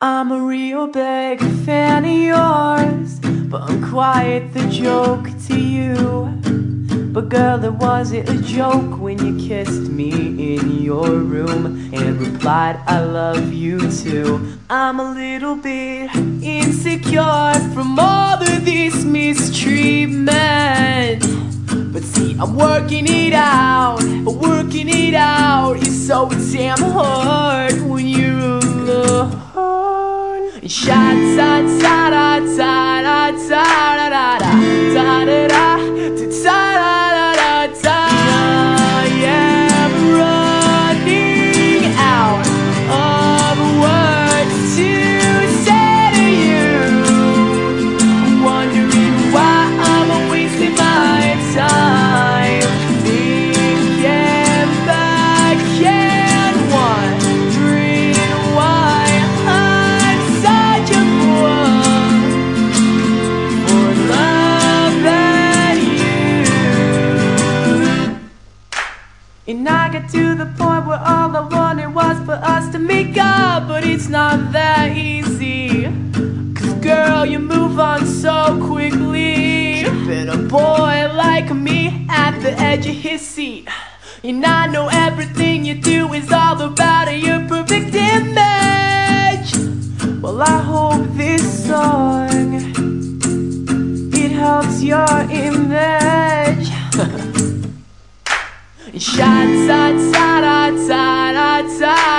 I'm a real big fan of yours, but I'm quite the joke to you. But girl, it wasn't a joke when you kissed me in your room and replied, I love you too. I'm a little bit insecure from all of this mistreatment. But see, I'm working it out, working it out. is so damn hard Sha ta ta da I got to the point where all I wanted was for us to make up, but it's not that easy. Cause girl, you move on so quickly. Keeping a boy like me at the edge of his seat. And I know everything you do is all about your perfect image. Well, I hope this song it helps your image. Sha ta